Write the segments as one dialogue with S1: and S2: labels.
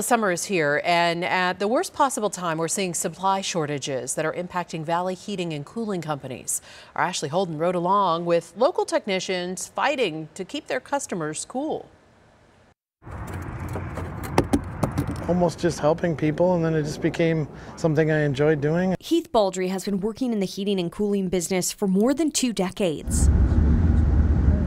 S1: The summer is here, and at the worst possible time, we're seeing supply shortages that are impacting Valley Heating and Cooling companies. Our Ashley Holden rode along with local technicians fighting to keep their customers cool.
S2: almost just helping people, and then it just became something I enjoyed doing.
S3: Heath Baldry has been working in the heating and cooling business for more than two decades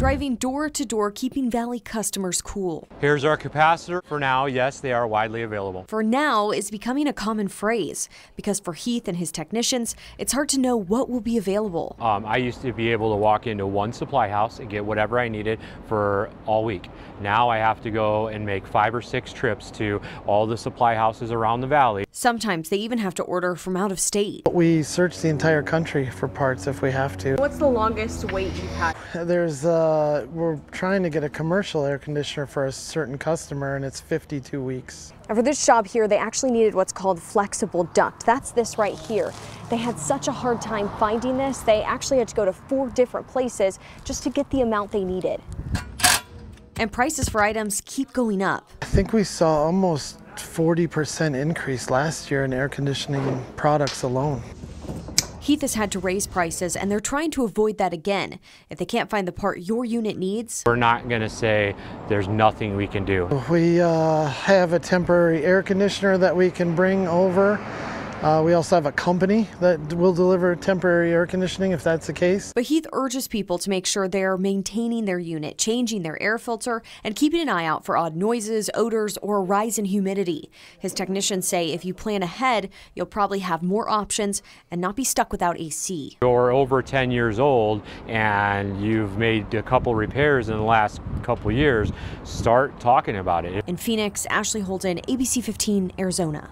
S3: driving door to door, keeping Valley customers cool.
S4: Here's our capacitor. For now, yes, they are widely available.
S3: For now is becoming a common phrase because for Heath and his technicians, it's hard to know what will be available.
S4: Um, I used to be able to walk into one supply house and get whatever I needed for all week. Now I have to go and make five or six trips to all the supply houses around the valley.
S3: Sometimes they even have to order from out of state.
S2: We search the entire country for parts if we have to.
S5: What's the longest wait you've had?
S2: There's uh, uh, we're trying to get a commercial air conditioner for a certain customer and it's 52 weeks.
S6: And for this job here, they actually needed what's called flexible duct. That's this right here. They had such a hard time finding this. They actually had to go to four different places just to get the amount they needed.
S3: And prices for items keep going up.
S2: I think we saw almost 40% increase last year in air conditioning products alone.
S3: Heath has had to raise prices, and they're trying to avoid that again. If they can't find the part your unit needs,
S4: we're not going to say there's nothing we can do.
S2: We uh, have a temporary air conditioner that we can bring over. Uh, we also have a company that will deliver temporary air conditioning if that's the case.
S3: But Heath urges people to make sure they're maintaining their unit, changing their air filter, and keeping an eye out for odd noises, odors, or a rise in humidity. His technicians say if you plan ahead, you'll probably have more options and not be stuck without AC.
S4: You're over 10 years old and you've made a couple repairs in the last couple years, start talking about it.
S3: In Phoenix, Ashley Holden, ABC 15, Arizona.